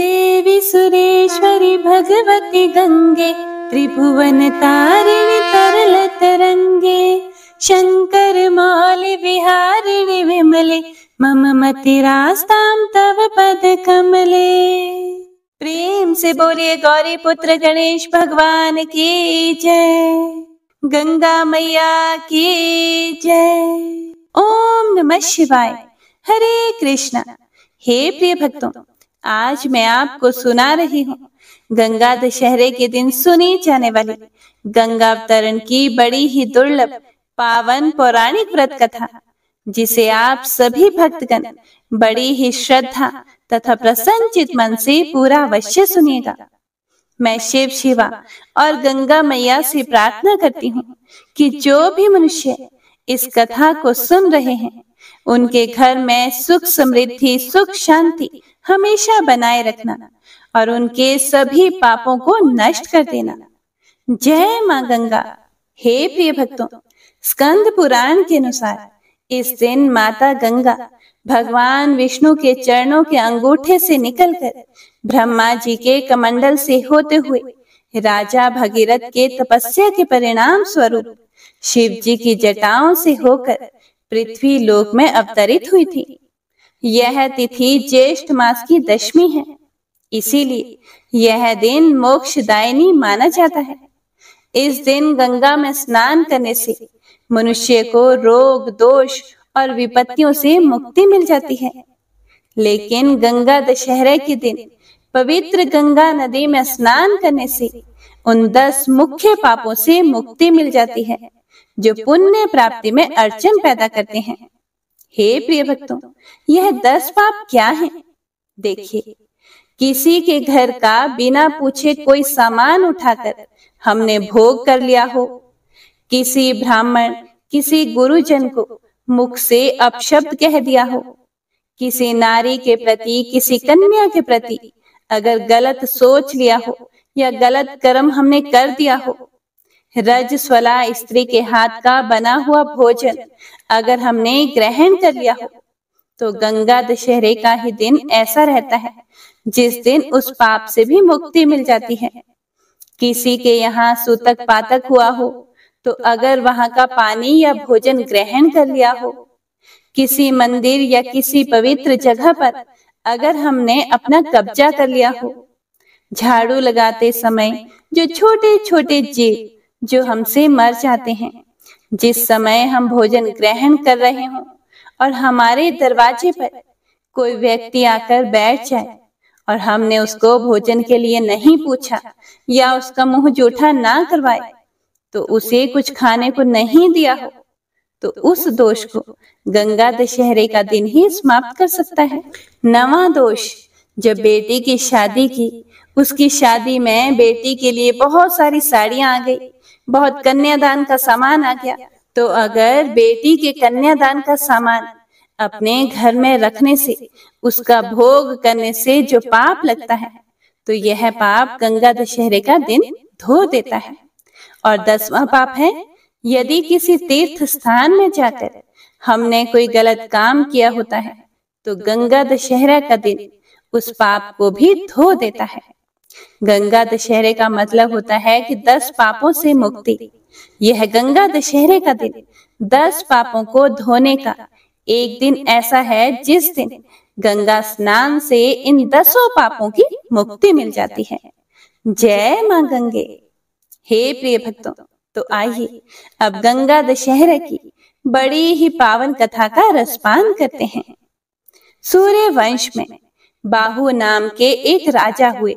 देवी सुरेश्वरी भगवती गंगे, त्रिभुवन तारिणि तरल तरंगे। शंकर मौलि विहारिणि विमले, मम मतिरास्तां तव पद कमले। प्रेम से बोलिए गौरी पुत्र गणेश भगवान की जय। गंगा मैया की जय। ओम नमः शिवाय। हरे कृष्णा। हे प्रिय भक्तों आज मैं आपको सुना रही हूँ। गंगा दशहरे के दिन सुनी जाने वाली गंगा अवतरण की बड़ी ही दुर्लभ, पावन पौराणिक व्रत कथा, जिसे आप सभी भक्तगण बड़ी ही श्रद्धा तथा प्रसन्नचित मन से पूरा अवश्य सुनिएगा। मैं शिव शिवा और गंगा मैया से प्रार्थना करती हूँ कि जो भी मनुष्य इस कथा को सुन रहे हैं, उनके घर में सुख समृद्धि, सुख शांति हमेशा बनाए रखना और उनके सभी पापों को नष्ट कर देना। जय माँ गंगा। हे प्रिय भक्तों, स्कंद पुराण के अनुसार इस दिन माता गंगा भगवान विष्णु के चरणों के अंगूठे से निकलकर ब्रह्मा जी के कमंडल से होते हुए राजा भगीरथ के तपस्या के परिणाम स्वरूप शिव जी की जटाओं से होकर पृथ्वी लोक में अवतरित हुई थी। यह तिथि ज्येष्ठ मास की दशमी है। इसीलिए यह दिन मोक्षदायिनी माना जाता है। इस दिन गंगा में स्नान करने से मनुष्य को रोग, दोष और विपत्तियों से मुक्ति मिल जाती है। लेकिन गंगा दशहरे के दिन पवित्र गंगा नदी में स्नान करने से उन दस मुख्य पापों से मुक्ति मिल जाती है, जो पुण्य प्राप्ति में अर्चन पैदा करते हैं। हे प्रिय भक्तों, यह दस पाप क्या हैं? देखिए, किसी के घर का बिना पूछे कोई सामान उठाकर हमने भोग कर लिया हो। किसी ब्राह्मण, किसी गुरुजन को मुख से अपशब्द कह दिया हो। किसी नारी के प्रति, किसी कन्या के प्रति अगर गलत सोच लिया हो या गलत कर्म हमने कर दिया हो। रज स्वला स्त्री के हाथ का बना हुआ भोजन अगर हमने ग्रहण कर लिया हो तो गंगा दशहरे का ही दिन ऐसा रहता है, जिस दिन उस पाप से भी मुक्ति मिल जाती है। किसी के यहाँ सूतक पातक हुआ हो तो अगर वहाँ का पानी या भोजन ग्रहण कर लिया हो, किसी मंदिर या किसी पवित्र जगह पर अगर हमने अपना कब्जा कर लिया हो, झाड़ू लगाते समय जो छोटे छोटे जीव जो हमसे मर जाते हैं जिस समय हम भोजन ग्रहण कर रहे हों और हमारे दरवाजे पर कोई व्यक्ति आकर बैठ जाए और हमने उसको भोजन के लिए नहीं पूछा या उसका मुँह जूठा ना करवाए तो उसे कुछ खाने को नहीं दिया हो तो उस दोष को गंगा दशहरे का दिन ही समाप्त कर सकता है। नवा दोष, जब बेटी की शादी की, उसकी शादी में बेटी के लिए बहुत सारी साड़ियाँ आ गई बहुत कन्यादान का सामान आ गया। तो अगर बेटी के कन्यादान का सामान अपने घर में रखने से, उसका भोग करने से जो पाप लगता है तो यह पाप गंगा दशहरे का दिन धो देता है। और दसवां पाप है, यदि किसी तीर्थ स्थान में जाकर हमने कोई गलत काम किया होता है तो गंगा दशहरा का दिन उस पाप को भी धो देता है। गंगा दशहरे का मतलब होता है कि दस पापों से मुक्ति। यह गंगा दशहरे का दिन, दस पापों को धोने का। एक दिन ऐसा है जिस दिन गंगा स्नान से इन दसों पापों की मुक्ति मिल जाती है। जय माँ गंगे। हे प्रिय भक्तों तो आइए अब गंगा दशहरा की बड़ी ही पावन कथा का रसपान करते हैं। सूर्य वंश में बाहु नाम के एक राजा हुए।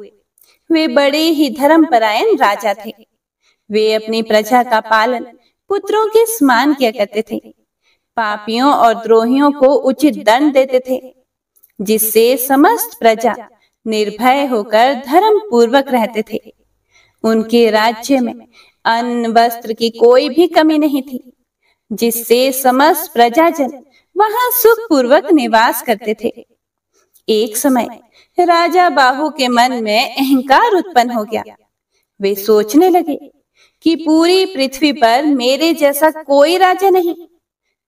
वे बड़े ही धर्मपरायण राजा थे। वे अपनी प्रजा का पालन पुत्रों के समान किया करते थे। पापियों और द्रोहियों को उचित दंड देते थे, जिससे समस्त प्रजा निर्भय होकर धर्म पूर्वक रहते थे। उनके राज्य में अन्न, वस्त्र की कोई भी कमी नहीं थी, जिससे समस्त प्रजाजन वहाँ सुख पूर्वक निवास करते थे। एक समय राजा बाहु के मन में अहंकार उत्पन्न हो गया। वे सोचने लगे कि पूरी पृथ्वी पर मेरे जैसा कोई राजा नहीं।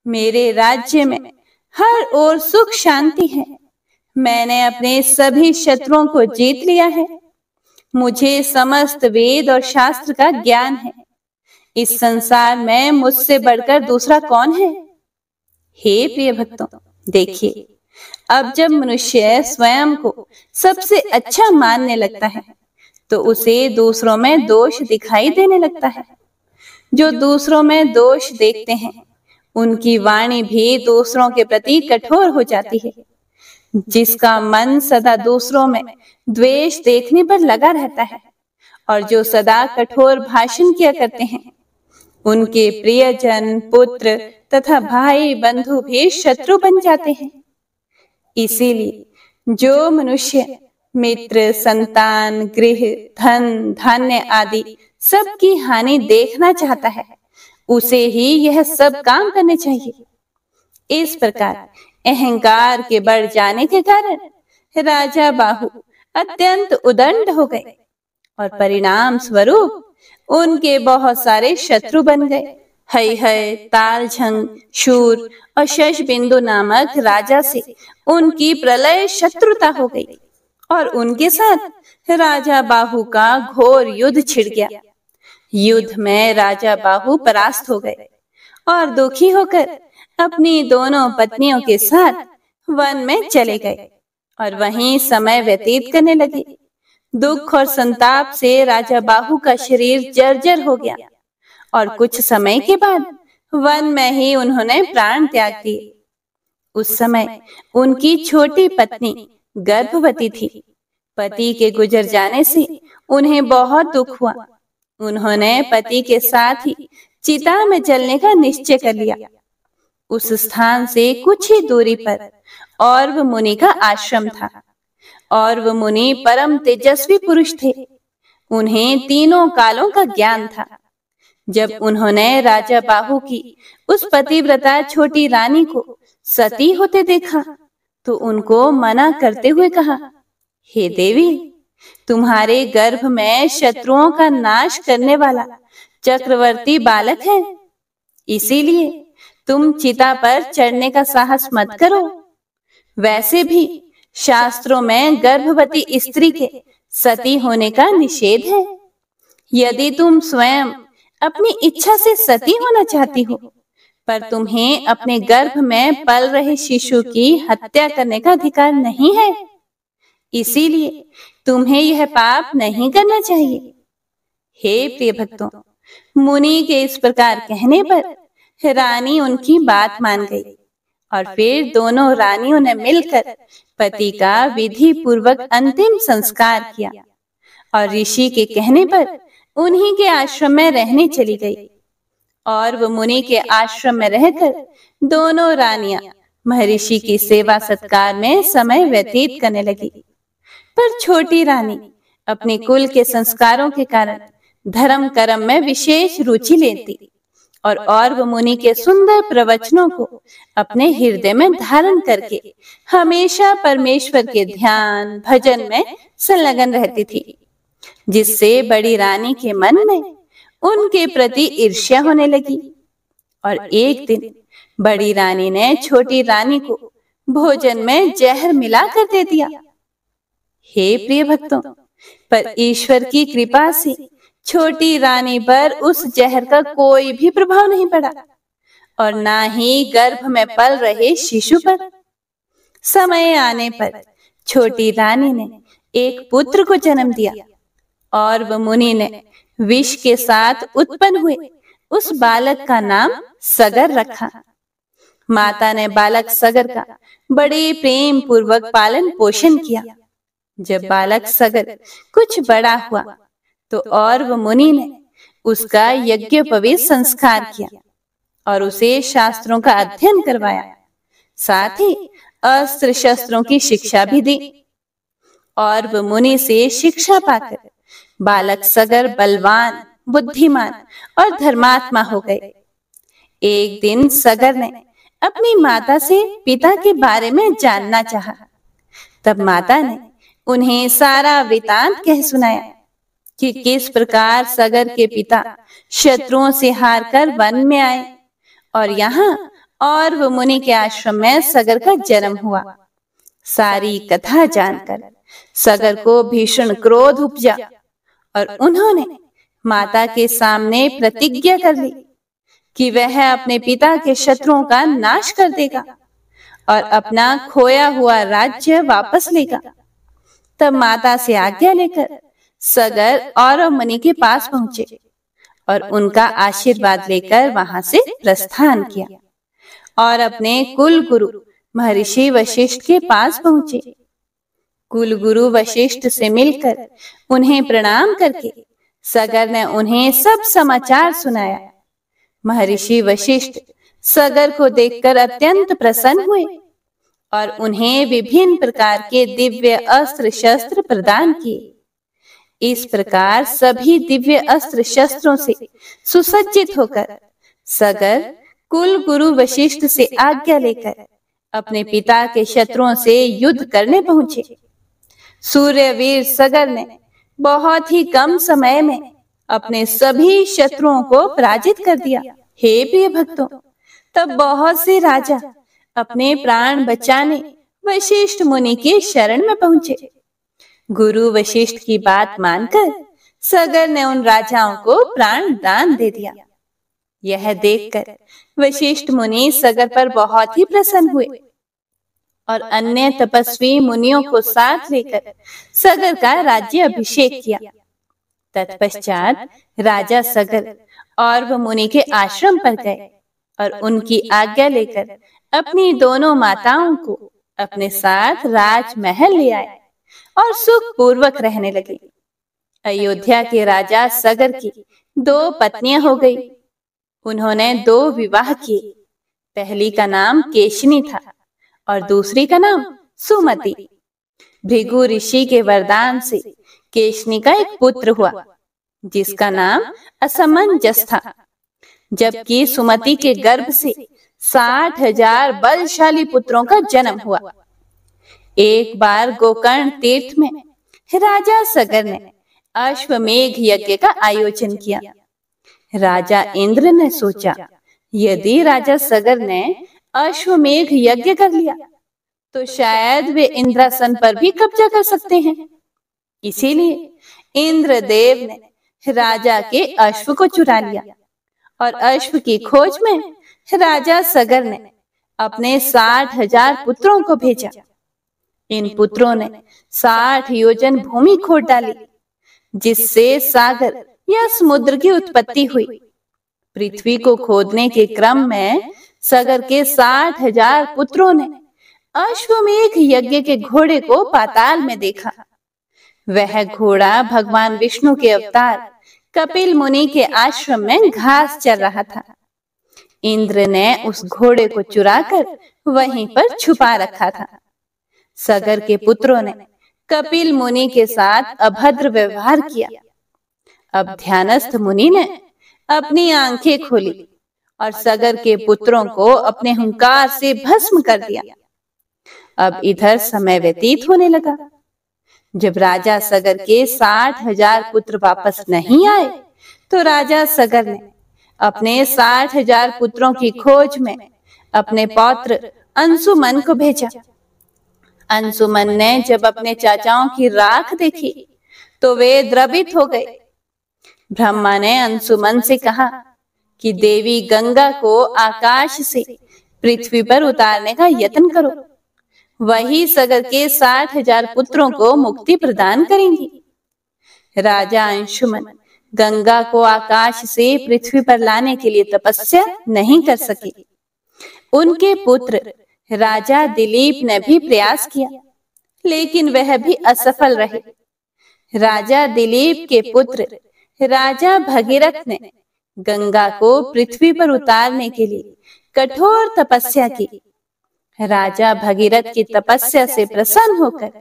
मेरे राज्य में हर ओर सुख शांति है। मैंने अपने सभी शत्रुओं को जीत लिया है। मुझे समस्त वेद और शास्त्र का ज्ञान है। इस संसार में मुझसे बढ़कर दूसरा कौन है? हे प्रिय भक्तों, देखिए अब जब मनुष्य स्वयं को सबसे अच्छा मानने लगता है तो उसे दूसरों में दोष दिखाई देने लगता है। जो दूसरों में दोष देखते हैं, उनकी वाणी भी दूसरों के प्रति कठोर हो जाती है। जिसका मन सदा दूसरों में द्वेष देखने पर लगा रहता है, और जो सदा कठोर भाषण किया करते हैं, उनके प्रियजन, पुत्र तथा भाई बंधु भी शत्रु बन जाते हैं। इसीलिए जो मनुष्य, मित्र, संतान, गृह, धन, धान्य आदि सबकी हानि देखना चाहता है, उसे ही यह सब काम करने चाहिए। इस प्रकार अहंकार के बढ़ जाने के कारण राजा बाहु अत्यंत उदंड हो गए और परिणाम स्वरूप उनके बहुत सारे शत्रु बन गए। हय हय तालझंग शूर और शश बिंदु नामक राजा से उनकी प्रलय शत्रुता हो गई और उनके साथ राजा बाहु का घोर युद्ध छिड़ गया। युद्ध में राजा बाहु परास्त हो गए और दुखी होकर अपनी दोनों पत्नियों के साथ वन में चले गए और वहीं समय व्यतीत करने लगे। दुख और संताप से राजा बाहु का शरीर जर्जर हो गया। और कुछ समय के बाद वन में ही उन्होंने प्राण त्याग दिए। उस समय उनकी छोटी पत्नी गर्भवती थी। पति के गुजर जाने से उन्हें बहुत दुख हुआ। उन्होंने पति के साथ ही चिता में चलने का निश्चय कर लिया। उस स्थान से कुछ ही दूरी पर और मुनि का आश्रम था। और मुनि परम तेजस्वी पुरुष थे। उन्हें तीनों कालों का ज्ञान था। जब उन्होंने राजा बाहु की उस पतिव्रता छोटी रानी को सती होते देखा तो उनको मना करते हुए कहा हे देवी तुम्हारे गर्भ में शत्रुओं का नाश करने वाला चक्रवर्ती बालक है। इसीलिए तुम चिता पर चढ़ने का साहस मत करो। वैसे भी शास्त्रों में गर्भवती स्त्री के सती होने का निषेध है। यदि तुम स्वयं अपनी इच्छा से सती होना चाहती हो। पर तुम्हें अपने गर्भ में पल रहे शिशु की हत्या करने का अधिकार नहीं है। इसीलिए तुम्हें यह पाप नहीं करना चाहिए। हे प्रिय भक्तों मुनि के इस प्रकार कहने पर रानी उनकी बात मान गई और फिर दोनों रानियों ने मिलकर पति का विधि पूर्वक अंतिम संस्कार किया। और ऋषि के कहने पर उन्हीं के आश्रम में रहने चली गई। और वो मुनि के आश्रम में रहकर दोनों रानियाँ महर्षि की सेवा सत्कार में समय व्यतीत करने लगी। पर छोटी रानी अपने कुल के संस्कारों के कारण धर्म कर्म में विशेष रुचि लेती और और वो मुनि के सुंदर प्रवचनों को अपने हृदय में धारण करके हमेशा परमेश्वर के ध्यान, भजन में संलग्न रहती थी। जिससे बड़ी रानी के मन में उनके प्रति ईर्ष्या होने लगी। और एक दिन बड़ी रानी ने छोटी रानी को भोजन में जहर मिला कर दे दिया। हे प्रिय भक्तों, पर ईश्वर की कृपा से छोटी रानी पर उस जहर का कोई भी प्रभाव नहीं पड़ा और ना ही गर्भ में पल रहे शिशु पर। समय आने पर छोटी रानी ने एक पुत्र को जन्म दिया। और वह मुनि ने विष के साथ उत्पन्न हुए उस बालक का नाम सगर रखा। माता ने बालक सगर का बड़े प्रेम पूर्वक पालन पोषण किया। जब बालक सगर कुछ बड़ा हुआ तो और वह मुनि ने उसका यज्ञ पवित्र संस्कार किया और उसे शास्त्रों का अध्ययन करवाया। साथ ही अस्त्र शस्त्रों की शिक्षा भी दी और वह मुनि से शिक्षा पाकर बालक सगर बलवान, बुद्धिमान और धर्मात्मा हो गए। एक दिन सगर ने अपनी माता से पिता के बारे में जानना चाहा। तब माता ने उन्हें सारा वृतांत कह सुनाया कि किस प्रकार सगर के पिता शत्रुओं से हार कर वन में आए और यहाँ और वो मुनि के आश्रम में सगर का जन्म हुआ। सारी कथा जानकर सगर को भीषण क्रोध उपजा। और उन्होंने माता के सामने प्रतिज्ञा कर ली कि वह अपने पिता के शत्रुओं का नाश कर देगा और अपना खोया हुआ राज्य वापस लेगा। तब माता से आज्ञा लेकर सगर और मणि के पास पहुँचे और उनका आशीर्वाद लेकर वहाँ से प्रस्थान किया और अपने कुल गुरु महर्षि वशिष्ठ के पास पहुँचे। कुल गुरु वशिष्ठ से मिलकर उन्हें प्रणाम करके सगर ने उन्हें सब समाचार सुनाया। महर्षि वशिष्ठ सगर को देखकर अत्यंत प्रसन्न हुए और उन्हें विभिन्न प्रकार के दिव्य अस्त्र शस्त्र प्रदान किए। इस प्रकार सभी दिव्य अस्त्र शस्त्रों से सुसज्जित होकर सगर कुल गुरु वशिष्ठ से आज्ञा लेकर अपने पिता के शत्रुओं से युद्ध करने पहुँचे। सूर्यवीर सगर ने बहुत ही कम समय में अपने सभी शत्रुओं को पराजित कर दिया। हे प्रिय भक्तों, तब बहुत से राजा अपने प्राण बचाने वशिष्ठ मुनि के शरण में पहुँचे। गुरु वशिष्ठ की बात मानकर सगर ने उन राजाओं को प्राण दान दे दिया। यह देखकर वशिष्ठ मुनि सगर पर बहुत ही प्रसन्न हुए। और अन्य तपस्वी मुनियों को साथ लेकर सगर का राज्य अभिषेक किया। तत्पश्चात राजा सगर और वह मुनि के आश्रम पर गए और उनकी आज्ञा लेकर अपनी दोनों माताओं को अपने साथ राजमहल ले आए और सुख पूर्वक रहने लगे। अयोध्या के राजा सगर की दो पत्नियाँ हो गई। उन्होंने दो विवाह किए। पहली का नाम केशनी था। और दूसरी का नाम सुमति। भृगु ऋषि के वरदान से केशनी का एक पुत्र हुआ, जिसका नाम असमंजस था जबकि सुमति के गर्भ से साठ हज़ार बलशाली पुत्रों का जन्म हुआ। एक बार गोकर्ण तीर्थ में राजा सगर ने अश्वमेघ यज्ञ का आयोजन किया। राजा इंद्र ने सोचा, यदि राजा सगर ने अश्वमेघ यज्ञ कर लिया। तो शायद वे इंद्रासन पर भी कब्जा कर सकते हैं। इसीलिए इंद्रदेव ने राजा के अश्व को चुरा लिया। और अश्व की खोज में राजा सगर ने अपने साठ हज़ार पुत्रों को भेजा। इन पुत्रों ने साठ योजन भूमि खोद डाली, जिससे सागर या समुद्र की उत्पत्ति हुई। पृथ्वी को खोदने के क्रम में सागर के साठ हज़ार पुत्रों ने अश्वमेघ यज्ञ के घोड़े को पाताल में देखा। वह घोड़ा भगवान विष्णु के अवतार, कपिल मुनि के आश्रम में घास चल रहा था। इंद्र ने उस घोड़े को चुराकर वहीं पर छुपा रखा था। सगर के पुत्रों ने कपिल मुनि के साथ अभद्र व्यवहार किया। अब ध्यानस्थ मुनि ने अपनी आँखें खोली। और सगर के पुत्रों को अपने हंकार से भस्म कर दिया। अब इधर समय व्यतीत होने लगा। जब राजा सगर के साठ हज़ार पुत्र वापस नहीं आए तो राजा सगर ने अपने साठ हज़ार पुत्रों की खोज में अपने पौत्र अंशुमन को भेजा। अंशुमन ने जब अपने चाचाओं की राख देखी तो वे द्रवित हो गए। ब्रह्मा ने अंशुमन से कहा कि देवी गंगा को आकाश से पृथ्वी पर उतारने का यत्न करो। वही सगर के साठ हज़ार पुत्रों को मुक्ति प्रदान करेंगी। राजा अंशुमन गंगा को आकाश से पृथ्वी पर लाने के लिए तपस्या नहीं कर सके। उनके पुत्र राजा दिलीप ने भी प्रयास किया, लेकिन वह भी असफल रहे। राजा दिलीप के पुत्र राजा भगीरथ ने गंगा को पृथ्वी पर उतारने के लिए, कठोर तपस्या की। राजा भगीरथ की तपस्या से प्रसन्न होकर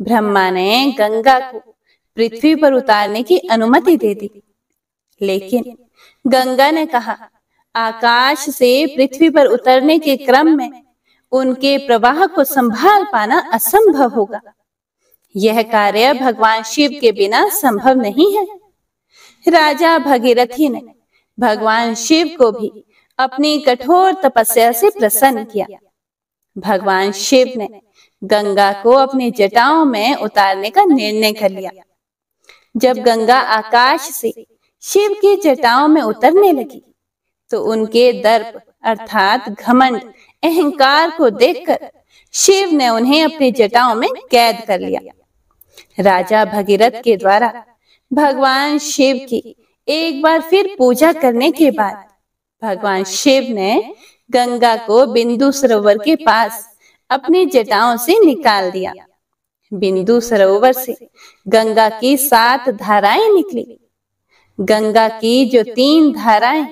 ब्रह्मा ने गंगा को पृथ्वी पर उतारने की अनुमति दे दी। लेकिन गंगा ने कहा, आकाश से पृथ्वी पर उतरने के क्रम में उनके प्रवाह को संभाल पाना असंभव होगा। यह कार्य भगवान शिव के बिना संभव नहीं है। राजा भगीरथी ने भगवान शिव को भी अपनी कठोर तपस्या से प्रसन्न किया। भगवान शिव ने गंगा को अपनी जटाओं में उतारने का निर्णय कर लिया। जब गंगा आकाश से शिव की जटाओं में उतरने लगी तो उनके दर्प अर्थात घमंड, अहंकार को देखकर शिव ने उन्हें अपनी जटाओं में कैद कर लिया। राजा भगीरथ के द्वारा भगवान शिव की एक बार फिर पूजा करने के बाद भगवान शिव ने गंगा को बिंदु सरोवर के पास अपनी जटाओं से निकाल दिया। बिंदु सरोवर से गंगा की सात धाराएँ निकली। गंगा की जो तीन धाराएँ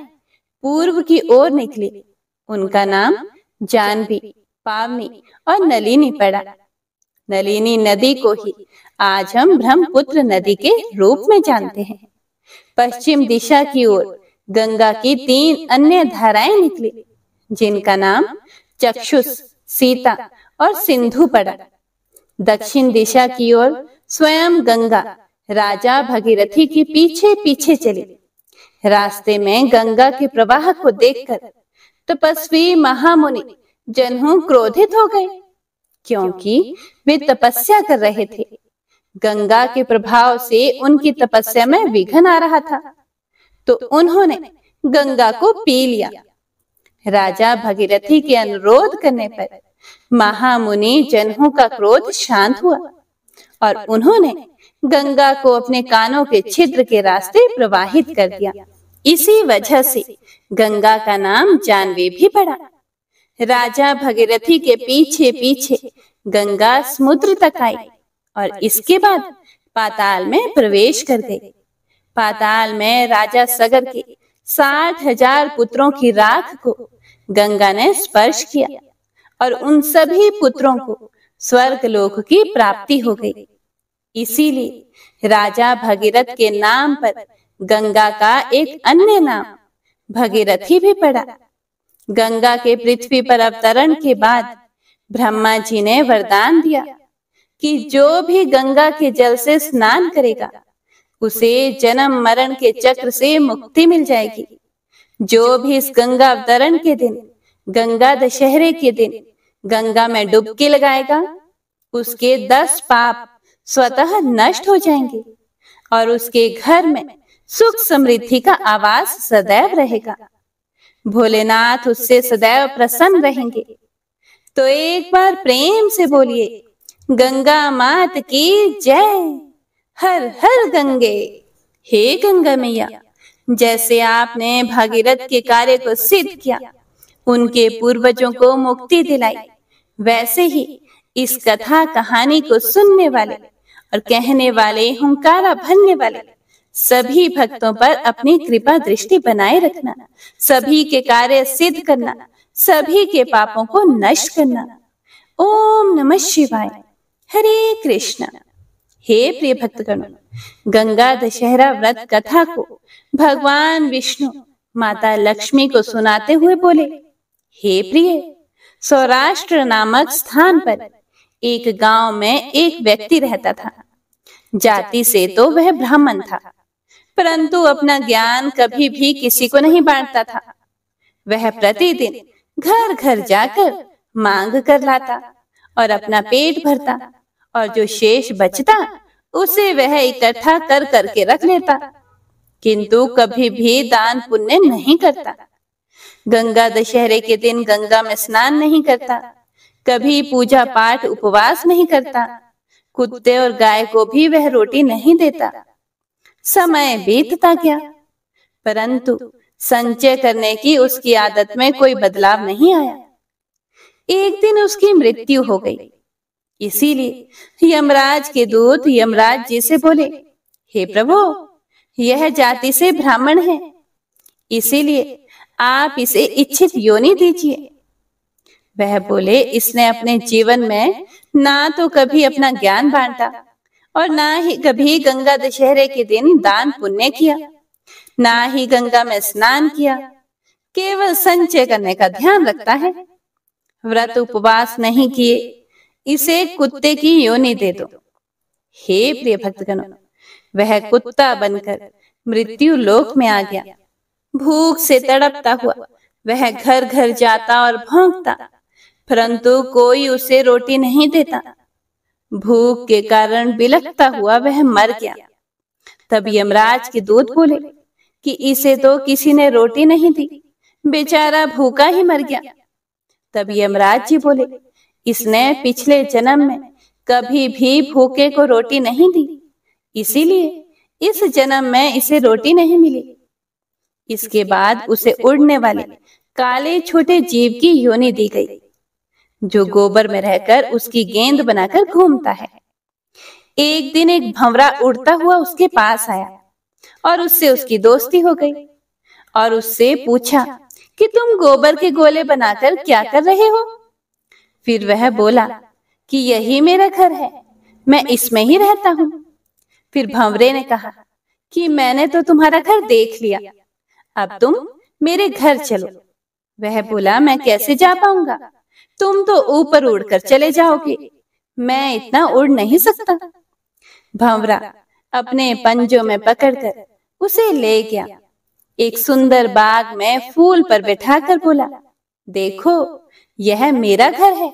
पूर्व की ओर निकली, उनका नाम जानवी, पावनी और नलिनी पड़ा। नलिनी नदी को ही आज हम ब्रह्मपुत्र नदी के रूप में जानते हैं। पश्चिम दिशा की ओर गंगा की तीन अन्य धाराएँ निकली, जिनका नाम चक्षुष, सीता और सिंधु पड़ा। दक्षिण दिशा की ओर स्वयं गंगा, राजा भगीरथी के पीछे पीछे चली। रास्ते में गंगा के प्रवाह को देखकर तपस्वी महामुनि जनहु क्रोधित हो गए, क्योंकि वे तपस्या कर रहे थे। गंगा के प्रभाव से उनकी तपस्या में विघन आ रहा था। तो उन्होंने गंगा को पी लिया। राजा भगीरथी के अनुरोध करने पर महामुनि जनहू का क्रोध शांत हुआ और उन्होंने गंगा को अपने कानों के छिद्र के रास्ते प्रवाहित कर दिया। इसी वजह से गंगा का नाम जानवी भी पड़ा। राजा भगीरथी के पीछे पीछे गंगा समुद्र तक आई। और इसके बाद पाताल में प्रवेश कर गई पाताल में राजा सगर के साठ हज़ार पुत्रों की राख को गंगा ने स्पर्श किया और उन सभी पुत्रों को स्वर्ग लोक की प्राप्ति हो गई। इसीलिए राजा भगीरथ के नाम पर गंगा का एक अन्य नाम भगीरथी भी पड़ा। गंगा के पृथ्वी पर अवतरण के बाद ब्रह्मा जी ने वरदान दिया। कि जो भी गंगा के जल से स्नान करेगा, उसे जन्म मरण के चक्र से मुक्ति मिल जाएगी। जो भी इस गंगा अवतरण के दिन, गंगा दशहरे के दिन गंगा में डुबकी लगाएगा, उसके दस पाप स्वतः नष्ट हो जाएँगे और उसके घर में सुख समृद्धि का आवास सदैव रहेगा। भोलेनाथ उससे सदैव प्रसन्न रहेंगे। तो एक बार प्रेम से बोलिए गंगा मात की जय। हर हर गंगे। हे गंगा मैया, जैसे आपने भागीरथ के कार्य को सिद्ध किया, उनके पूर्वजों को मुक्ति दिलाई, वैसे ही इस कथा कहानी को सुनने वाले और कहने वाले, हुंकारा भरने वाले, सभी भक्तों पर अपनी कृपा दृष्टि बनाए रखना, सभी के कार्य सिद्ध करना, सभी के पापों को नष्ट करना। ओम नमः शिवाय। हरे कृष्ण। हे प्रिय भक्तगण, गंगा दशहरा व्रत कथा को भगवान विष्णु माता लक्ष्मी को सुनाते हुए बोले, हे प्रिय, सौराष्ट्र नामक स्थान पर एक गाँव में एक व्यक्ति रहता था। जाति से तो वह ब्राह्मण था, परंतु अपना ज्ञान कभी भी किसी को नहीं बांटता था। वह प्रतिदिन घर घर जाकर मांग कर लाता और अपना पेट भरता और जो शेष बचता उसे वह इकट्ठा कर करके रख लेता। किंतु कभी भी दान पुण्य नहीं करता। गंगा दशहरे के दिन गंगा में स्नान नहीं करता। कभी पूजा पाठ उपवास नहीं करता। कुत्ते और गाय को भी वह रोटी नहीं देता। समय बीतता गया। परंतु संचय करने की उसकी आदत में कोई बदलाव नहीं आया। एक दिन उसकी मृत्यु हो गई। इसीलिए यमराज के दूत यमराज जी से बोले, हे प्रभु, यह जाति से ब्राह्मण है। इसीलिए आप इसे इच्छित योनि दीजिए। वह बोले, इसने अपने जीवन में ना तो कभी अपना ज्ञान बांटा और ना ही कभी गंगा दशहरे के दिन दान पुण्य किया, ना ही गंगा में स्नान किया, केवल संचय करने का ध्यान रखता है। व्रत उपवास नहीं किए इसे कुत्ते की योनि दे दो। हे प्रिय भक्तगणों, वह कुत्ता बनकर मृत्यु लोक में आ गया। भूख से तड़पता हुआ वह घर घर जाता और भोंकता, परंतु कोई उसे रोटी नहीं देता। भूख के कारण बिलखता हुआ वह मर गया। तब यमराज के दूत बोले कि इसे तो किसी ने रोटी नहीं दी, बेचारा भूखा ही मर गया। तब यमराज जी बोले इसने पिछले जन्म में कभी भी भूखे को रोटी नहीं दी। इसीलिए इस जन्म में इसे रोटी नहीं मिली। इसके बाद उसे उड़ने वाले काले छोटे जीव की योनि दी गई, जो गोबर में रहकर उसकी गेंद बनाकर घूमता है। एक दिन एक भंवरा उड़ता हुआ उसके पास आया और उससे उसकी दोस्ती हो गई और उससे पूछा कि तुम गोबर के गोले बनाकर क्या कर रहे हो? फिर वह बोला, कि यही मेरा घर है, मैं इसमें ही रहता हूँ। फिर भंवरे ने कहा, कि मैंने तो तुम्हारा घर देख लिया, अब तुम मेरे घर चलो। वह बोला, मैं कैसे जा पाऊँगा? तुम तो ऊपर उड़कर चले जाओगे, मैं इतना उड़ नहीं सकता। भंवरा अपने पंजों में पकड़कर उसे ले गया। एक सुंदर बाग में फूल पर बैठाकर बोला, देखो यह मेरा घर है।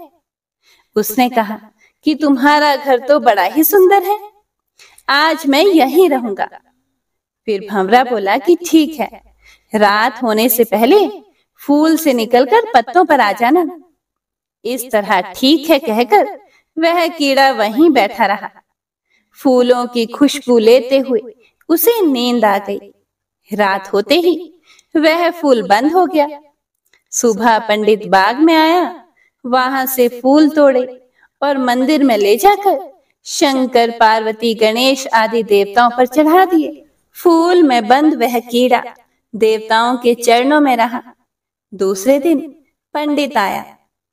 उसने कहा कि तुम्हारा घर तो बड़ा ही सुंदर है। आज मैं यहीं रहूँगा। फिर भंवरा बोला कि ठीक है। रात होने से पहले फूल से निकलकर पत्तों पर आ जाना। इस तरह ठीक है कहकर वह कीड़ा वहीं बैठा रहा। फूलों की खुशबू लेते हुए उसे नींद आ गई। रात होते ही वह फूल बंद हो गया। सुबह पंडित बाग में आया। वहाँ से फूल तोड़े और मंदिर में ले जाकर शंकर, पार्वती, गणेश आदि देवताओं पर चढ़ा दिए। फूल में बंद वह कीड़ा देवताओं के चरणों में रहा। दूसरे दिन पंडित आया।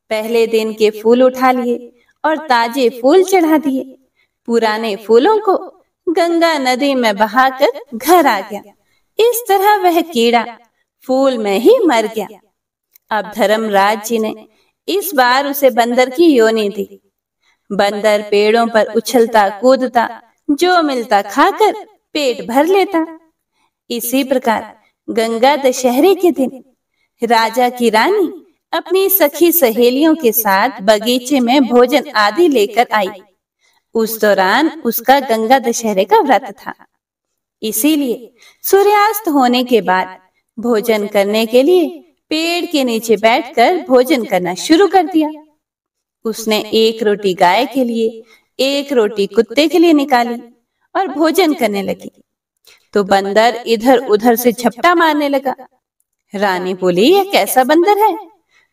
पहले दिन के फूल उठा लिए और ताजे फूल चढ़ा दिए। पुराने फूलों को गंगा नदी में बहाकर घर आ गया। इस तरह वह कीड़ा फूल में ही मर गया। अब धर्मराज जी ने इस बार उसे बंदर की योनि दी। बंदर पेड़ों पर उछलता, कूदता, जो मिलता खाकर पेट भर लेता। इसी प्रकार गंगा दशहरे के दिन राजा की रानी अपनी सखी सहेलियों के साथ बगीचे में भोजन आदि लेकर आई। उस दौरान उसका गंगा दशहरे का व्रत था। इसीलिए सूर्यास्त होने के बाद भोजन करने के लिए पेड़ के नीचे बैठकर भोजन करना शुरू कर दिया। उसने एक रोटी गाय के लिए, एक रोटी कुत्ते के लिए निकाली और भोजन करने लगी। तो बंदर इधर उधर से झपटा मारने लगा। रानी बोली, यह कैसा बंदर है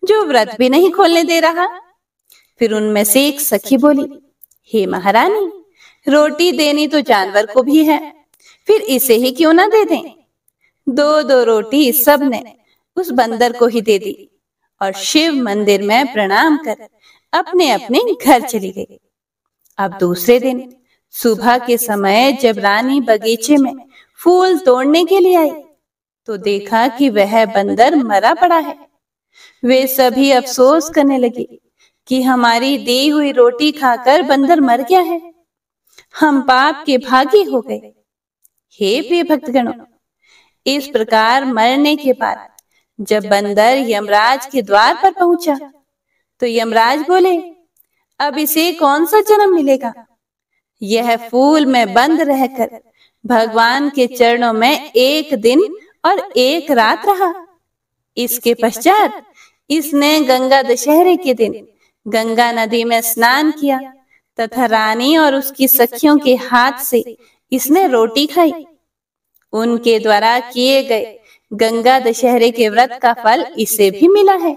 जो व्रत भी नहीं खोलने दे रहा? फिर उनमें से एक सखी बोली, हे महारानी, रोटी देनी तो जानवर को भी है, फिर इसे ही क्यों ना दे दें? दो दो रोटी सबने उस बंदर को ही दे दी और शिव मंदिर में प्रणाम कर अपने अपने घर चली गई। अब दूसरे दिन सुबह के समय जब रानी बगीचे में फूल तोड़ने के लिए आई तो देखा कि वह बंदर मरा पड़ा है। वे सभी अफसोस करने लगे कि हमारी दी हुई रोटी खाकर बंदर मर गया है। हम पाप के भागी हो गए। हे प्रिय भक्तगणों, इस प्रकार मरने के बाद जब बंदर यमराज के द्वार पर पहुँचा तो यमराज बोले अब इसे कौन सा जन्म मिलेगा? यह फूल में बंद रहकर भगवान के चरणों में एक दिन और एक रात रहा। इसके पश्चात इसने गंगा दशहरे के दिन गंगा नदी में स्नान किया तथा रानी और उसकी सखियों के हाथ से इसने रोटी खाई। उनके द्वारा किए गए गंगा दशहरे के व्रत का फल इसे भी मिला है,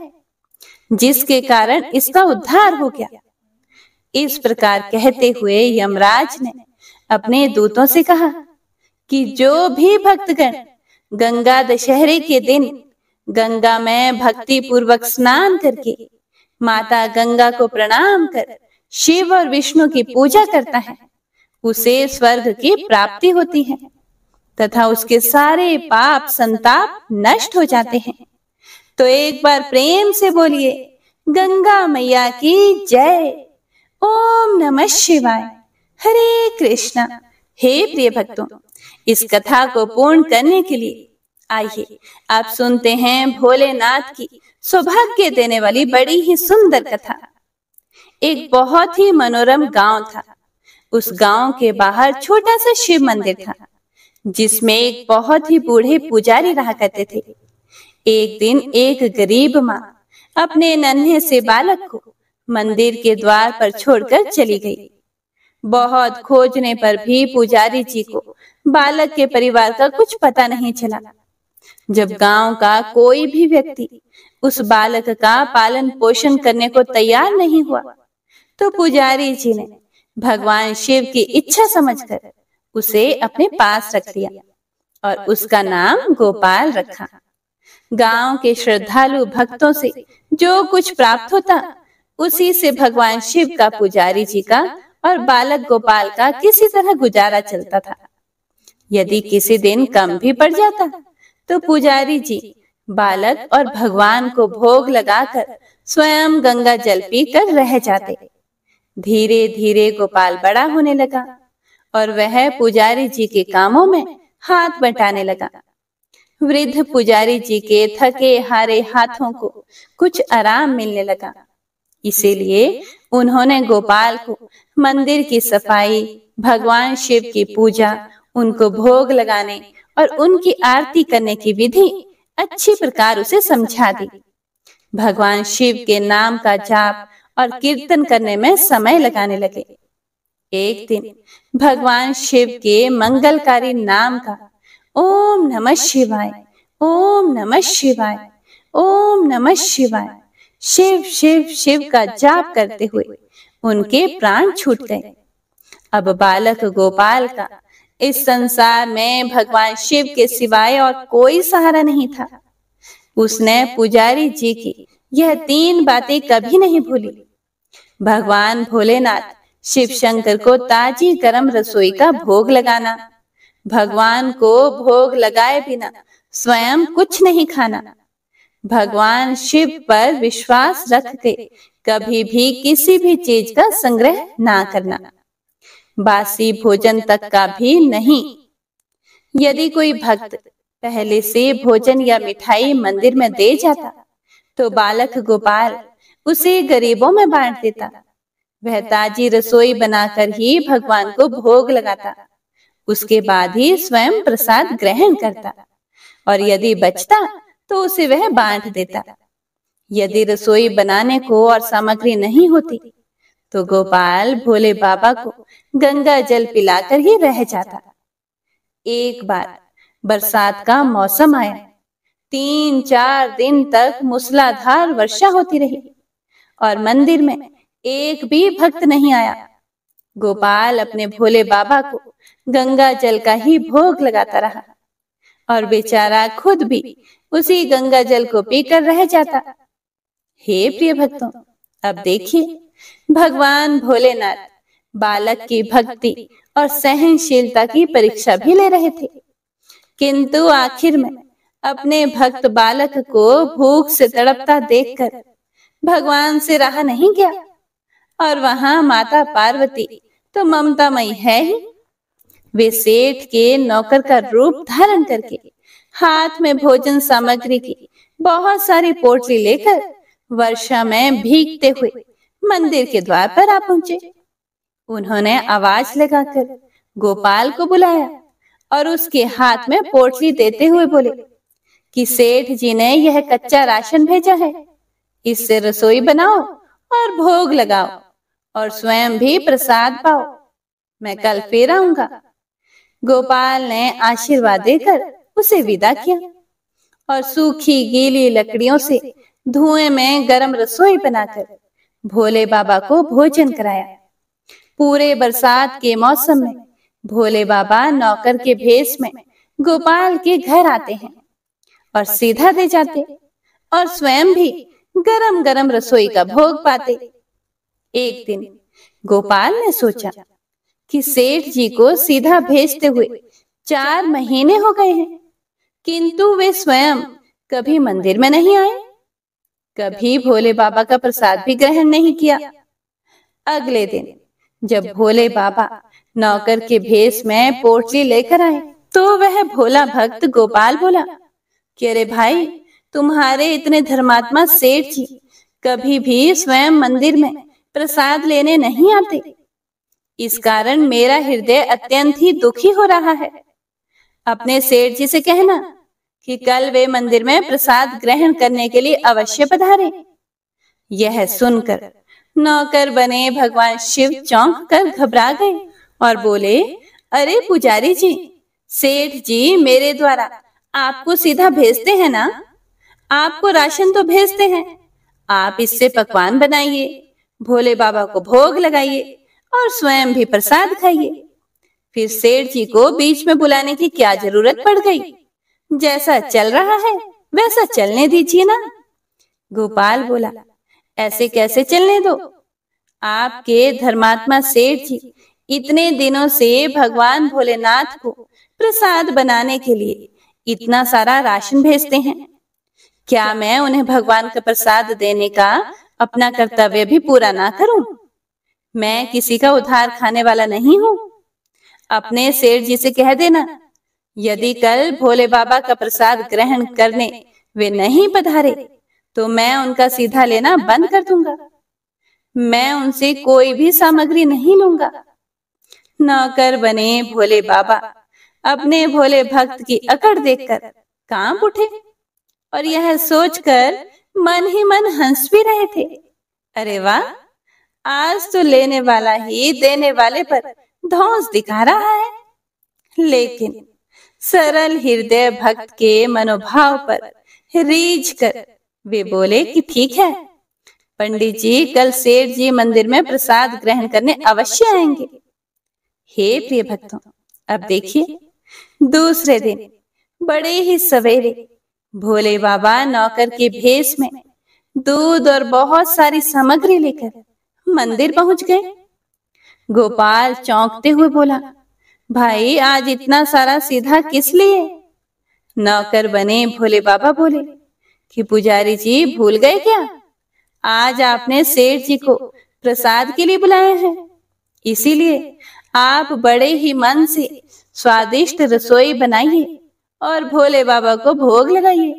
जिसके कारण इसका उद्धार हो गया। इस प्रकार कहते हुए यमराज ने अपने दूतों से कहा कि जो भी भक्तगण गंगा दशहरे के दिन गंगा में भक्ति पूर्वक स्नान करके माता गंगा को प्रणाम कर शिव और विष्णु की पूजा करता है, उसे स्वर्ग की प्राप्ति होती है। तथा उसके सारे पाप संताप नष्ट हो जाते हैं। तो एक बार प्रेम से बोलिए गंगा मैया की जय ओम नमः शिवाय हरे कृष्णा हे प्रिय भक्तों इस कथा को पूर्ण करने के लिए आइए आप सुनते हैं भोलेनाथ की सौभाग्य देने वाली बड़ी ही सुंदर कथा। एक बहुत ही मनोरम गाँव था। उस गाँव के बाहर छोटा सा शिव मंदिर था। जिसमें एक बहुत ही बूढ़े पुजारी रहा करते थे। एक दिन एक गरीब माँ अपने नन्हे से बालक को मंदिर के द्वार पर छोड़कर चली गई। बहुत खोजने पर भी पुजारी जी को बालक के परिवार का कुछ पता नहीं चला। जब गाँव का कोई भी व्यक्ति उस बालक का पालन पोषण करने को तैयार नहीं हुआ तो पुजारी जी ने भगवान शिव की इच्छा समझकर उसे अपने पास रख लिया और उसका नाम गोपाल रखा। गाँव के श्रद्धालु भक्तों से जो कुछ प्राप्त होता उसी से भगवान शिव का पुजारी जी का और बालक गोपाल का किसी तरह गुजारा चलता था। यदि किसी दिन कम भी पड़ जाता तो पुजारी जी बालक और भगवान को भोग लगाकर स्वयं गंगा जल पी कर रह जाते। धीरे धीरे गोपाल बड़ा होने लगा। और वह पुजारी जी के कामों में हाथ बटाने लगा। वृद्ध पुजारी जी के थके हारे हाथों को कुछ आराम मिलने लगा। इसीलिए उन्होंने गोपाल को मंदिर की सफ़ाई, भगवान शिव की पूजा, उनको भोग लगाने और उनकी आरती करने की विधि अच्छी प्रकार उसे समझा दी। भगवान शिव के नाम का जाप और कीर्तन करने में समय लगाने लगे। एक दिन भगवान शिव के मंगलकारी नाम का। ओम नमः शिवाय, ओम नमः शिवाय, ओम नमः शिवाय। शिव शिव शिव का जाप करते हुए उनके प्राण छूट गए। अब बालक गोपाल का, इस संसार में भगवान शिव के सिवाय और कोई सहारा नहीं था। उसने पुजारी जी की यह तीन बातें कभी नहीं भूली। भगवान भोलेनाथ शिव शंकर को ताजी गरम रसोई का भोग लगाना। भगवान को भोग लगाए बिना स्वयं कुछ नहीं खाना। भगवान शिव पर विश्वास रख के कभी भी किसी भी चीज़ का संग्रह ना करना। बासी भोजन तक का भी नहीं। यदि कोई भक्त पहले से भोजन या मिठाई मंदिर में दे जाता तो बालक गोपाल उसे गरीबों में बांट देता। वह ताजी रसोई बनाकर ही भगवान को भोग लगाता। उसके बाद ही स्वयं प्रसाद ग्रहण करता। और यदि बचता तो उसे वह बांट देता। यदि रसोई बनाने को और सामग्री नहीं होती तो गोपाल भोले बाबा को गंगा जल पिलाकर ही रह जाता। एक बार बरसात का मौसम आया। तीन चार दिन तक मूसलाधार वर्षा होती रही। और मंदिर में एक भी भक्त नहीं आया। गोपाल अपने भोले बाबा को गंगा जल का ही भोग लगाता रहा और बेचारा खुद भी उसी गंगा जल को पीकर रह जाता। हे प्रिय भक्तों, अब देखिए, भगवान भोलेनाथ बालक की भक्ति और सहनशीलता की परीक्षा भी ले रहे थे। किंतु आखिर में अपने भक्त बालक को भूख से तड़पता देखकर भगवान से रहा नहीं गया। और वहाँ माता पार्वती तो ममता मई है ही। वे सेठ के नौकर का रूप धारण करके, हाथ में भोजन सामग्री की बहुत सारी पोटली लेकर वर्षा में भीगते हुए मंदिर के द्वार पर आ पहुँचे। उन्होंने आवाज़ लगाकर गोपाल को बुलाया और उसके हाथ में पोटली देते हुए बोले कि सेठ जी ने यह कच्चा राशन भेजा है। इससे रसोई बनाओ और भोग लगाओ। और स्वयं भी प्रसाद पाओ। मैं कल फिर आऊँगा। गोपाल ने आशीर्वाद देकर उसे विदा किया और सूखी गीली लकड़ियों से धुएँ में गरम रसोई बनाकर भोले बाबा को भोजन कराया। पूरे बरसात के मौसम में भोले बाबा नौकर के भेष में गोपाल के घर आते हैं और सीधा दे जाते और स्वयं भी गरम गरम रसोई का भोग पाते। एक दिन गोपाल ने सोचा कि सेठ जी को सीधा भेजते हुए चार महीने हो गए हैं, किंतु वे स्वयं कभी मंदिर में नहीं आए। कभी भोले बाबा का प्रसाद भी ग्रहण नहीं किया। अगले दिन जब भोले बाबा नौकर के भेष में पोटली लेकर आए तो वह भोला भक्त गोपाल बोला, कि अरे भाई, तुम्हारे इतने धर्मात्मा सेठ जी कभी भी स्वयं मंदिर में प्रसाद लेने नहीं आते। इस कारण मेरा हृदय अत्यंत ही दुखी हो रहा है। अपने सेठ जी से कहना कि कल वे मंदिर में प्रसाद ग्रहण करने के लिए अवश्य पधारे। यह सुनकर नौकर बने भगवान शिव चौंक कर घबरा गए और बोले, अरे पुजारी जी, सेठ जी मेरे द्वारा आपको सीधा भेजते हैं ना? आपको राशन तो भेजते हैं। आप इससे पकवान बनाइए। भोले बाबा को भोग लगाइए और स्वयं भी प्रसाद खाइए। फिर सेठ जी को बीच में बुलाने की क्या ज़रूरत पड़ गई? जैसा चल रहा है, वैसा चलने दीजिए ना। गोपाल बोला, ऐसे कैसे चलने दो? आपके धर्मात्मा सेठ जी इतने दिनों से भगवान भोलेनाथ को प्रसाद बनाने के लिए इतना सारा राशन भेजते हैं। क्या मैं उन्हें भगवान का प्रसाद देने का अपना कर्तव्य भी पूरा ना करूँ? मैं किसी का उधार खाने वाला नहीं हूँ। अपने सेठ जी से कह देना यदि कल भोले बाबा का प्रसाद ग्रहण करने वे नहीं पधारे तो मैं उनका सीधा लेना बंद कर दूँगा। मैं उनसे कोई भी सामग्री नहीं लूँगा। नौकर बने भोले बाबा अपने भोले भक्त की अकड़ देखकर काँप उठे और यह सोचकर मन ही मन हंस भी रहे थे। अरे वाह, आज तो लेने वाला ही देने वाले पर धौस दिखा रहा है। लेकिन सरल हृदय भक्त के मनोभाव पर रीझ कर वे बोले कि ठीक है, पंडित जी कल सेठ जी मंदिर में प्रसाद ग्रहण करने अवश्य आएँगे। हे प्रिय भक्तों, अब देखिए, दूसरे दिन बड़े ही सवेरे भोले बाबा नौकर के भेष में दूध और बहुत सारी सामग्री लेकर मंदिर पहुँच गए। गोपाल चौंकते हुए बोला, भाई, आज इतना सारा सीधा किस लिए? नौकर बने भोले बाबा बोले, कि पुजारी जी भूल गए क्या? आज आपने सेठ जी को प्रसाद के लिए बुलाया है। इसीलिए आप बड़े ही मन से स्वादिष्ट रसोई बनाइए। और भोले बाबा को भोग लगाइए।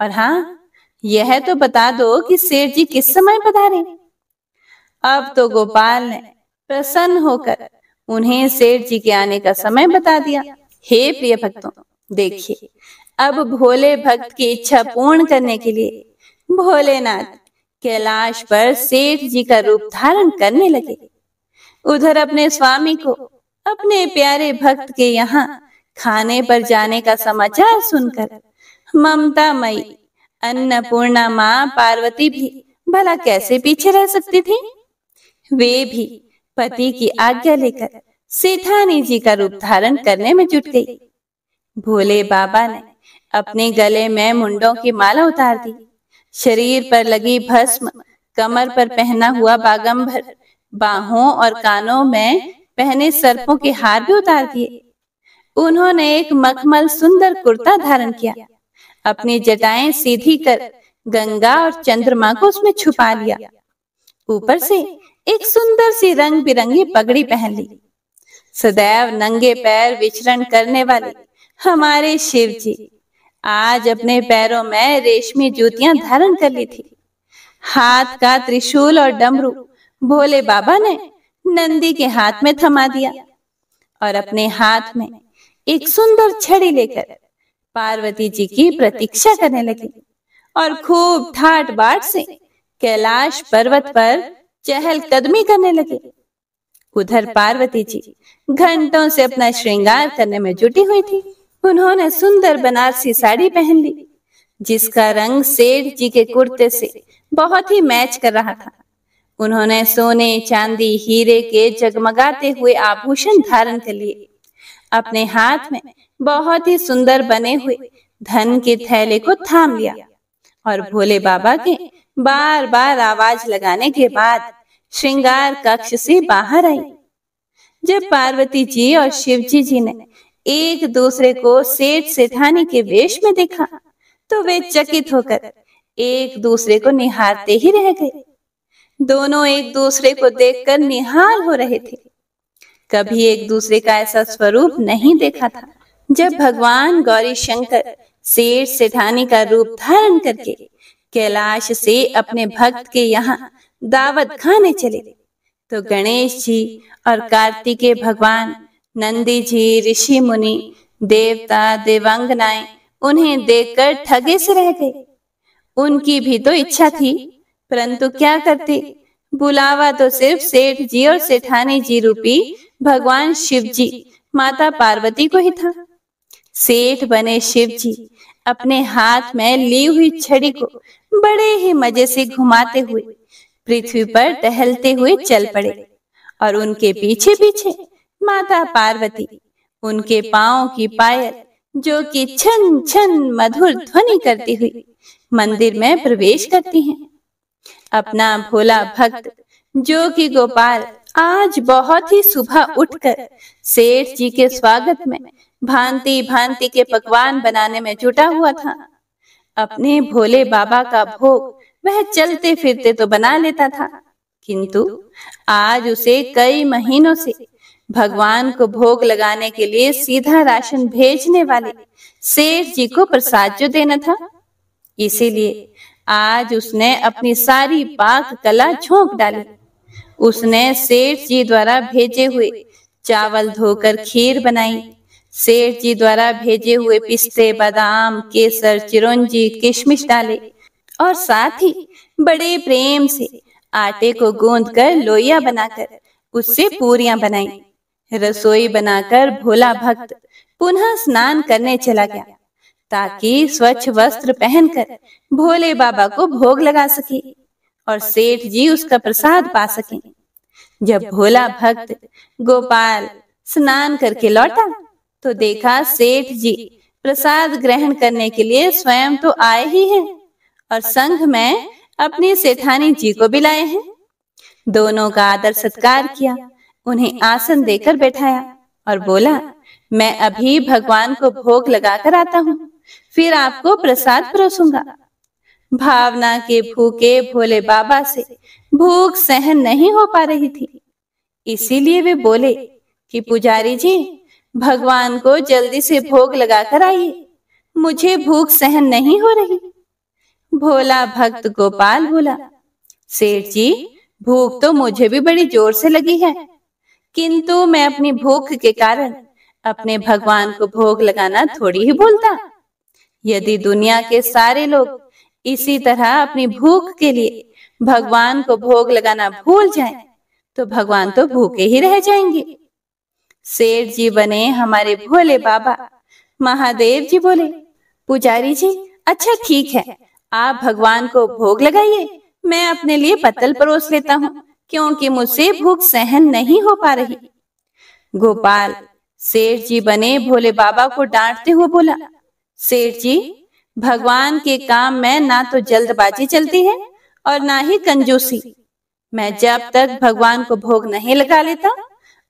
और हाँ यह तो बता दो कि सेठ जी किस समय पधारे? अब तो गोपाल ने प्रसन्न होकर उन्हें सेठ जी के आने का समय बता दिया। हे प्रिय भक्तों, देखिए, अब भोले भक्त की इच्छा पूर्ण करने के लिए भोलेनाथ कैलाश पर सेठ जी का रूप धारण करने लगे। उधर अपने स्वामी को, अपने प्यारे भक्त के यहाँ खाने पर जाने का समाचार सुनकर। ममता मई अन्नपूर्णा माँ पार्वती भी भला कैसे पीछे रह सकती थी? वे भी पति की आज्ञा लेकर सेठानी जी का रूप धारण करने में जुट गई। भोले बाबा ने अपने गले में मुंडों की माला उतार दी। शरीर पर लगी भस्म कमर पर पहना हुआ बागंबर बाहों और कानों में पहने सर्पों के हार भी उतार दिए। उन्होंने एक मखमल सुंदर कुर्ता धारण किया। अपनी जटाएँ सीधी कर गंगा और चंद्रमा को उसमें छुपा लिया। ऊपर से एक सुंदर सी रंग बिरंगी पगड़ी पहन ली। सदैव नंगे पैर विचरण करने वाले हमारे शिव जी आज अपने पैरों में रेशमी जूतियाँ धारण कर ली थी। हाथ का त्रिशूल और डमरू भोले बाबा ने नंदी के हाथ में थमा दिया और अपने हाथ में एक सुंदर छड़ी लेकर पार्वती जी की प्रतीक्षा करने लगी और खूब ठाट बाट से कैलाश पर्वत पर चहल कदमी करने लगे। उधर पार्वती जी घंटों से अपना श्रृंगार करने में जुटी हुई थी। उन्होंने सुंदर बनारसी साड़ी पहन ली, जिसका रंग सेठ जी के कुर्ते से बहुत ही मैच कर रहा था। उन्होंने सोने चांदी हीरे के जगमगाते हुए आभूषण धारण कर लिए। अपने हाथ में बहुत ही सुंदर बने हुए धन के थैले को थाम लिया और भोले बाबा के बार बार आवाज़ लगाने के बाद श्रृंगार कक्ष से बाहर आई, जब पार्वती जी और शिवजी जी ने एक दूसरे को सेठ सेठानी के वेश में देखा तो वे चकित होकर एक दूसरे को निहारते ही रह गए। दोनों एक दूसरे को देखकर निहाल हो रहे थे। कभी एक दूसरे का ऐसा स्वरूप नहीं देखा था। जब भगवान गौरी शंकर सेठ सेठानी का रूप धारण करके कैलाश से अपने भक्त के यहाँ दावत खाने चले तो गणेश जी और कार्तिकेय भगवान, नंदी जी, ऋषि मुनि, देवता, देवांगनाएँ उन्हें देखकर ठगे से रह गए। उनकी भी तो इच्छा थी, परंतु क्या करते? बुलावा तो सिर्फ़ सेठ जी और सेठानी जी रूपी भगवान शिव जी माता पार्वती को ही था। सेठ बने शिव जी अपने हाथ में ली हुई छड़ी को बड़े ही मज़े से घुमाते हुए पृथ्वी पर टहलते हुए चल पड़े और उनके पीछे पीछे माता पार्वती, उनके पाओ की पायल जो कि छन छन मधुर ध्वनि करती हुई मंदिर में प्रवेश करती हैं। अपना भोला भक्त जो कि गोपाल आज बहुत ही सुबह उठकर सेठ जी के स्वागत में भांति भांति के पकवान बनाने में जुटा हुआ था। अपने भोले बाबा का भोग वह चलते फिरते तो बना लेता था, किंतु आज उसे कई महीनों से भगवान को भोग लगाने के लिए सीधा राशन भेजने वाले सेठ जी को प्रसाद जो देना था। इसीलिए आज उसने अपनी सारी पाक कला झोंक डाली। उसने सेठ जी द्वारा भेजे हुए चावल धोकर खीर बनाई। सेठ जी द्वारा भेजे हुए पिस्ते, बादाम, केसर, चिरौंजी, किशमिश डाले और साथ ही बड़े प्रेम से आटे को गूंद कर लोइया बनाकर उससे पूरियाँ बनाई। रसोई बनाकर भोला भक्त पुनः स्नान करने चला गया ताकि स्वच्छ वस्त्र पहनकर भोले बाबा को भोग लगा सके। और सेठ जी उसका प्रसाद पा सके। जब भोला भक्त गोपाल स्नान करके लौटा तो देखा सेठ जी प्रसाद ग्रहण करने के लिए स्वयं तो आए ही हैं और संघ में अपनी सेठानी जी को भी लाए हैं। दोनों का आदर सत्कार किया उन्हें आसन देकर बैठाया और बोला मैं अभी भगवान को भोग लगाकर आता हूँ फिर आपको प्रसाद परोसूँगा। भावना के भूखे भोले बाबा से भूख सहन नहीं हो पा रही थी। इसीलिए वे बोले कि पुजारी जी, भगवान को जल्दी से भोग लगाकर आइए। मुझे भूख सहन नहीं हो रही। भोला भक्त गोपाल बोला, सेठ जी, भूख तो मुझे भी बड़ी ज़ोर से लगी है। किंतु मैं अपनी भूख के कारण अपने भगवान को भोग लगाना थोड़ी ही भूलता। यदि दुनिया के सारे लोग इसी तरह अपनी भूख के लिए भगवान को भोग लगाना भूल जाएँ, तो भगवान तो भूखे ही रह जाएँगे। सेठ जी बने हमारे भोले बाबा। महादेव जी बोले पुजारी जी अच्छा ठीक है आप भगवान को भोग लगाइए मैं अपने लिए पत्तल परोस लेता हूँ क्योंकि मुझसे भूख सहन नहीं हो पा रही। गोपाल सेठ जी बने भोले बाबा को डांटते हुए बोला सेठ जी भगवान के काम में ना तो जल्दबाजी चलती है और ना ही कंजूसी। मैं जब तक भगवान को भोग नहीं लगा लेता,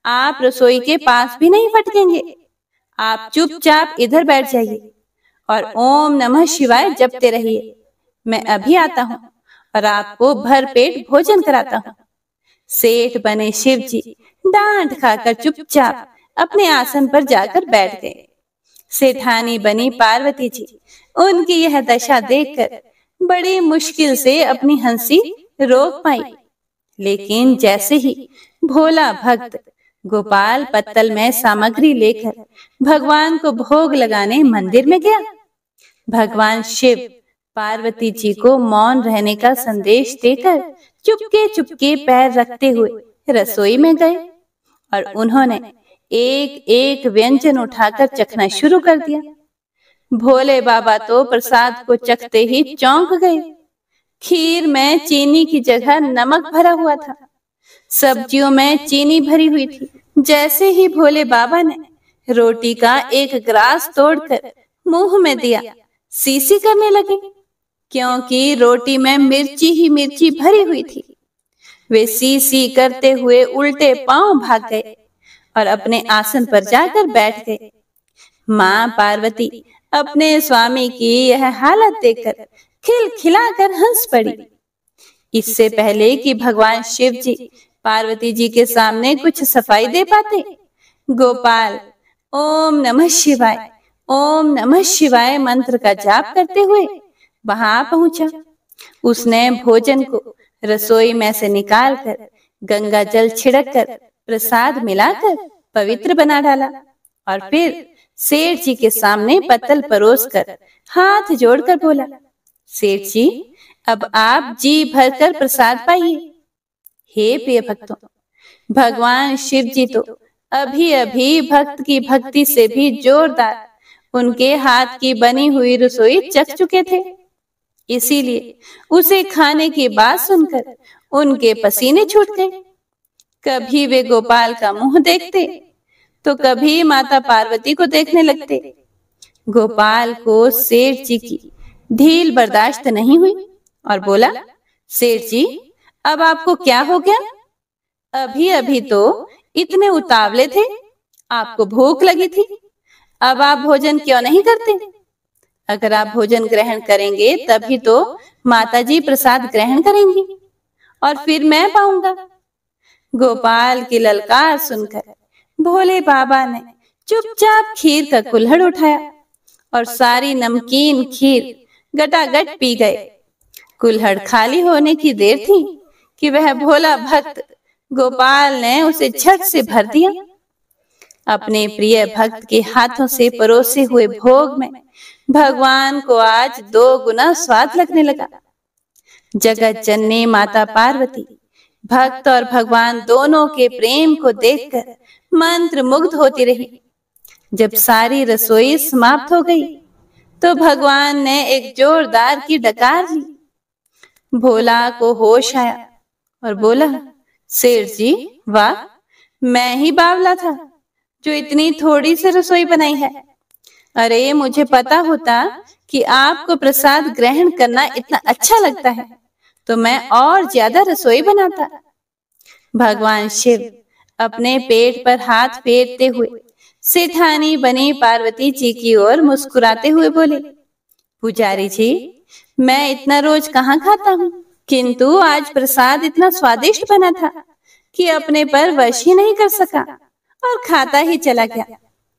आप रसोई के पास भी नहीं फटकेंगे आप चुपचाप इधर बैठ जाइए और ओम नमः शिवाय जपते रहिए। मैं अभी आता हूँ और आपको भर पेट भोजन कराता हूँ। सेठ बने शिव जी, डांट खाकर चुपचाप अपने आसन पर जाकर बैठ गए। सेठानी बनी पार्वती जी। उनकी यह दशा देखकर बड़ी मुश्किल से अपनी हँसी रोक पाई। लेकिन जैसे ही भोला भक्त गोपाल पत्तल में सामग्री लेकर भगवान को भोग लगाने मंदिर में गया, भगवान शिव पार्वती जी को मौन रहने का संदेश देकर चुपके चुपके पैर रखते हुए रसोई में गए और उन्होंने एक एक व्यंजन उठाकर चखना शुरू कर दिया। भोले बाबा तो प्रसाद को चखते ही चौंक गए। खीर में चीनी की जगह नमक भरा हुआ था। सब्जियों में चीनी भरी हुई थी। जैसे ही भोले बाबा ने रोटी का एक ग्रास तोड़कर मुँह में दिया, सीसी करने लगे, क्योंकि रोटी में मिर्ची ही मिर्ची भरी हुई थी। वे सी सी करते हुए उल्टे पाँव भाग गए। और अपने आसन पर जाकर बैठ गए। माँ पार्वती अपने स्वामी की यह हालत देखकर खिल खिलाकर हंस पड़ी। इससे पहले कि भगवान शिव जी पार्वती जी के सामने कुछ सफ़ाई दे पाते, गोपाल, ओम नमः शिवाय, ओम नमः शिवाय मंत्र का जाप करते हुए वहाँ पहुँचा। उसने भोजन को रसोई में से निकालकर गंगा जल छिड़क कर प्रसाद मिलाकर पवित्र बना डाला और फिर सेठ जी के सामने पत्तल परोस कर हाथ जोड़कर बोला, सेठ जी, अब आप जी भरकर प्रसाद पाइए। हे प्रिय भक्तों, भगवान शिव जी तो अभी अभी भक्त की भक्ति से भी जोरदार उनके हाथ की बनी हुई रसोई चख चुके थे। इसीलिए उसे खाने की बात सुनकर उनके पसीने छूट गए कभी वे गोपाल का मुँह देखते तो कभी माता पार्वती को देखने लगते। गोपाल को सेठ जी की ढील बर्दाश्त नहीं हुई और बोला, सेठ जी, अब आपको क्या हो गया? अभी अभी तो इतने उतावले थे, आपको भूख लगी थी, अब आप भोजन क्यों नहीं करते? अगर आप भोजन ग्रहण करेंगे, तभी तो माता जी प्रसाद ग्रहण करेंगी और फिर मैं पाऊँगा। गोपाल की ललकार सुनकर भोले बाबा ने चुपचाप खीर का कुल्हड़ उठाया और सारी नमकीन खीर गटागट पी गए। कुल्हड़ खाली होने की देर थी कि वह भोला भक्त गोपाल ने उसे झट से भर दिया। अपने प्रिय भक्त के हाथों से परोसे हुए भोग में भगवान को आज दो गुना स्वाद लगने लगा। जगत जननी माता पार्वती भक्त और भगवान दोनों के प्रेम को देखकर मंत्र मुग्ध होती रही। जब सारी रसोई समाप्त हो गई तो भगवान ने एक जोरदार की डकार ली। भोला को होश आया और बोला, शेर जी, वाह, मैं ही बावला था जो इतनी थोड़ी सी रसोई बनाई है। अरे, मुझे पता होता कि आपको प्रसाद ग्रहण करना इतना अच्छा लगता है। तो मैं और ज़्यादा रसोई बनाता। भगवान शिव अपने पेट पर हाथ फेरते हुए सेठानी बनी पार्वती जी की ओर मुस्कुराते हुए बोले पुजारी जी मैं इतना रोज कहाँ खाता हूँ? किंतु आज प्रसाद इतना स्वादिष्ट बना था कि अपने पर वश ही नहीं कर सका और खाता ही चला गया।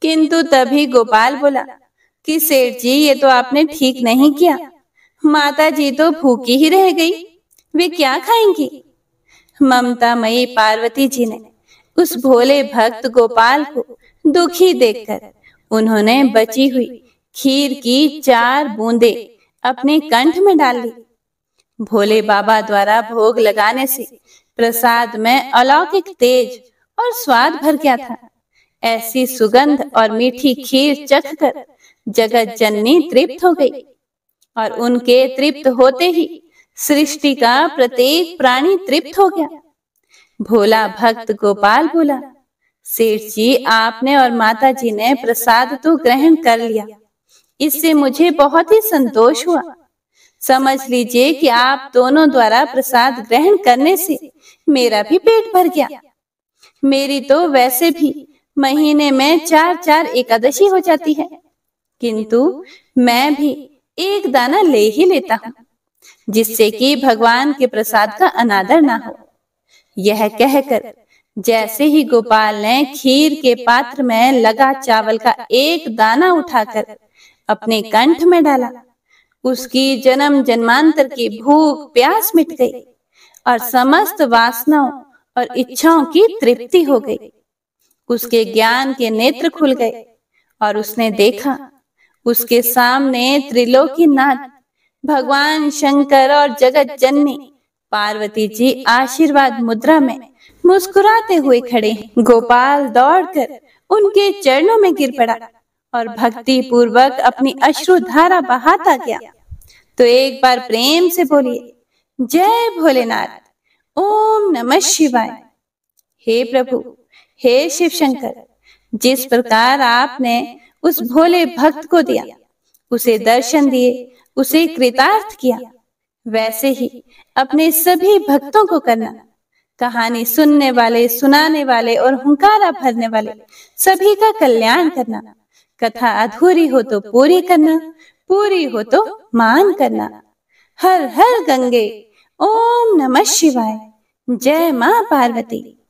किंतु तभी गोपाल बोला कि सेठ जी ये तो आपने ठीक नहीं किया। माता जी तो भूखी ही रह गई। वे क्या खाएँगी? ममता मई पार्वती जी ने उस भोले भक्त गोपाल को दुखी देखकर उन्होंने बची हुई खीर की चार बूंदे अपने कंठ में डाल ली। भोले बाबा द्वारा भोग लगाने से प्रसाद में अलौकिक तेज और स्वाद भर गया था। ऐसी सुगंध और मीठी खीर चखकर जगत जननी तृप्त हो गई और उनके तृप्त होते ही सृष्टि का प्रत्येक प्राणी तृप्त हो गया। भोला भक्त गोपाल बोला, सेठ जी, आपने और माता जी ने प्रसाद तो ग्रहण कर लिया। इससे मुझे बहुत ही संतोष हुआ। समझ लीजिए कि आप दोनों द्वारा प्रसाद ग्रहण करने से मेरा भी पेट भर गया। मेरी तो वैसे भी महीने में चार चार एकादशी हो जाती है। किंतु मैं भी एक दाना ले ही लेता हूँ। जिससे कि भगवान के प्रसाद का अनादर ना हो। यह कहकर, जैसे ही गोपाल ने खीर के पात्र में लगा चावल का एक दाना उठाकर अपने कंठ में डाला, उसकी जन्म जन्मांतर की भूख प्यास मिट गई और समस्त वासनाओं और इच्छाओं की तृप्ति हो गई। उसके ज्ञान के नेत्र खुल गए और उसने देखा, उसके सामने त्रिलोकीनाथ भगवान शंकर और जगत जननी पार्वती जी आशीर्वाद मुद्रा में मुस्कुराते हुए खड़े गोपाल दौड़कर उनके चरणों में गिर पड़ा और भक्ति पूर्वक अपनी अश्रु धारा बहाता गया। तो एक बार प्रेम से बोलिए, जय भोलेनाथ, ओम नमः शिवाय। हे प्रभु, हे शिव शंकर, जिस प्रकार आपने उस भोले भक्त को दिया, उसे दर्शन दिए उसे कृतार्थ किया। वैसे ही अपने सभी भक्तों को करना। कहानी सुनने वाले सुनाने वाले और हुंकारा भरने वाले सभी का कल्याण करना। कथा अधूरी हो तो पूरी करना पूरी हो तो मान करना। हर हर गंगे ओम नमः शिवाय। जय माँ पार्वती।